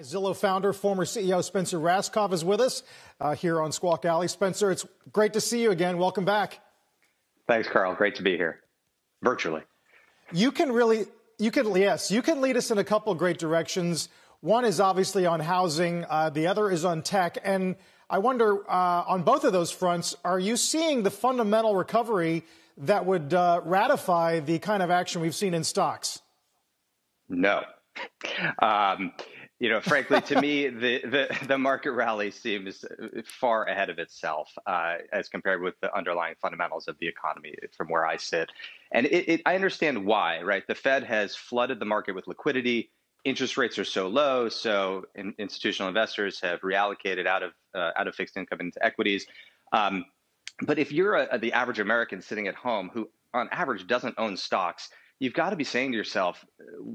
Zillow founder, former CEO Spencer Rascoff is with us uh, here on Squawk Alley. Spencer, it's great to see you again. Welcome back. Thanks, Carl. Great to be here, virtually. You can really, you can, yes, you can lead us in a couple of great directions. One is obviously on housing, uh, the other is on tech. And I wonder, uh, on both of those fronts, are you seeing the fundamental recovery that would uh, ratify the kind of action we've seen in stocks? No. Um, you know, frankly, to me, the, the, the market rally seems far ahead of itself uh, as compared with the underlying fundamentals of the economy from where I sit. And it, it, I understand why, right? The Fed has flooded the market with liquidity. Interest rates are so low, so in, institutional investors have reallocated out of uh, out of fixed income into equities. Um, but if you're a, a, the average American sitting at home who, on average, doesn't own stocks, you've got to be saying to yourself,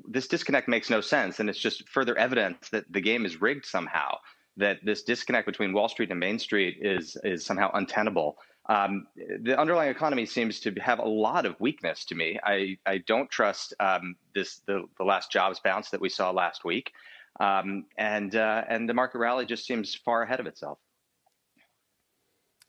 this disconnect makes no sense. And it's just further evidence that the game is rigged somehow, that this disconnect between Wall Street and Main Street is, is somehow untenable. Um, the underlying economy seems to have a lot of weakness to me. I, I don't trust um, this the, the last jobs bounce that we saw last week. Um, and, uh, and the market rally just seems far ahead of itself.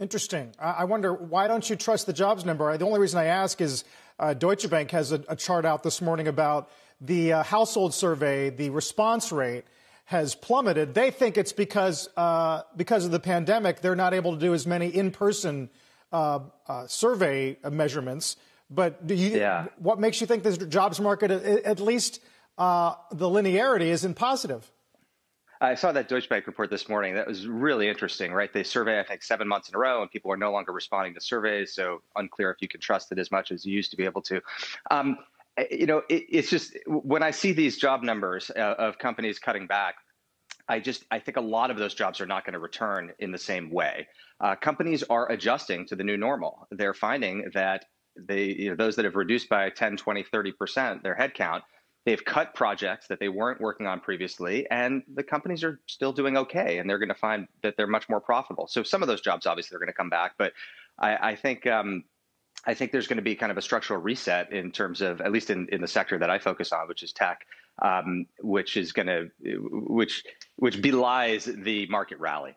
Interesting. I wonder why don't you trust the jobs number? The only reason I ask is uh, Deutsche Bank has a, a, chart out this morning about the uh, household survey. The response rate has plummeted. They think it's because uh, because of the pandemic. They're not able to do as many in-person uh, uh, survey measurements. But do you? Yeah. What makes you think this jobs market, at least uh, the linearity, isn't positive? I saw that Deutsche Bank report this morning. That was really interesting, right? They survey, I think, seven months in a row, and people are no longer responding to surveys. So unclear if you can trust it as much as you used to be able to. Um, eh, you know, it, it's just when I see these job numbers uh, of companies cutting back, I just I think a lot of those jobs are not going to return in the same way. Uh, companies are adjusting to the new normal. They're finding that they you know, those that have reduced by 10, 20, 30 percent their headcount They've cut projects that they weren't working on previously, and the companies are still doing okay, and they're going to find that they're much more profitable. So some of those jobs obviously are going to come back, but I, I think um, I think there's going to be kind of a structural reset in terms of at least in, in the sector that I focus on, which is tech, um, which is going to which which belies the market rally.